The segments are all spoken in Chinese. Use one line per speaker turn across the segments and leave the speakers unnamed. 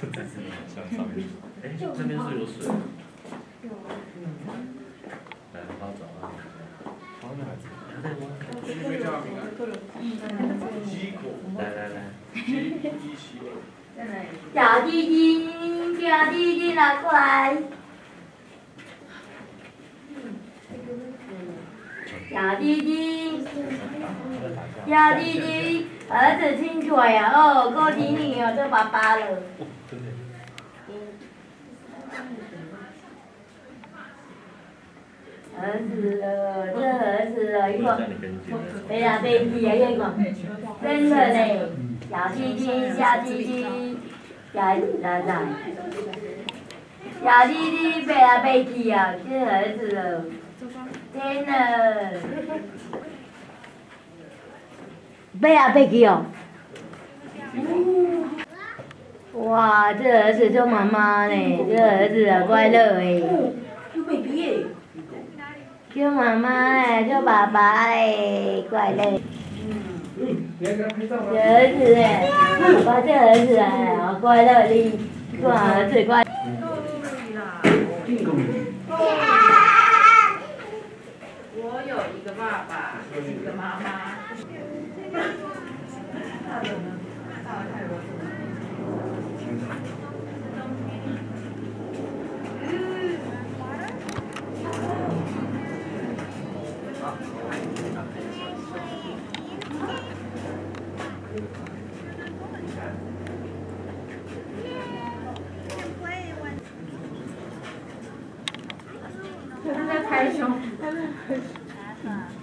这边是有水。嗯。来，好走啊。好走。还在吗？鸡架。
来来来。
鸡鸡血。
小弟弟，小弟弟，拿过来。小弟弟，小弟弟，儿子亲嘴呀！哦，够听你哦，这爸爸了。儿子了，这儿子了，一个飞来飞去啊，一个，真的嘞，小弟弟，小弟弟，小仔仔，小弟弟飞来飞去啊，这儿子了，真的，飞来飞去哦，哇，这儿子做妈妈呢，这儿子啊快乐哎。叫妈妈哎，叫爸爸哎，快乐。这儿子哎，爸这儿子哎，好快乐的，做儿子快。
有一个爸爸，一个妈妈。他在拍胸。Thank.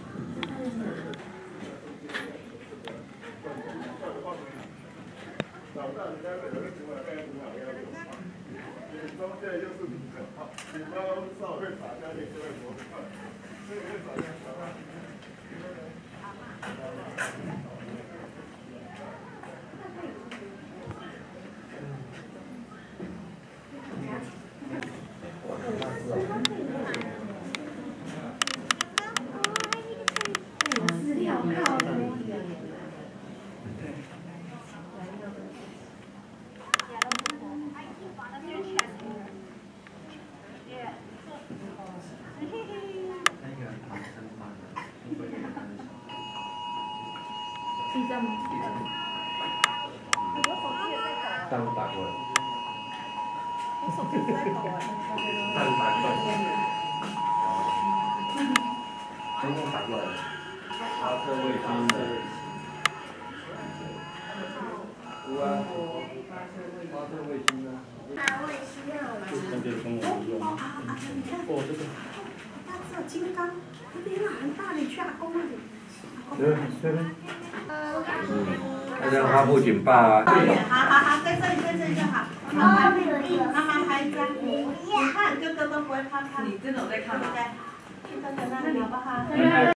大陆打过来。
我手机在抖啊。
大陆打过来。中共打过来。发射卫星的。有啊。发射卫星啊。
大卫需要了。
那就跟我们用。哦，这个。
那只金刚，那边很大，你去阿公那里。
对对对。那让他不仅爸。
好好好，在这里，在这里就好。妈妈拍，妈妈拍一张。你看哥哥都不会拍拍。
你真的有在看吗？
对。去哥哥那里好不好？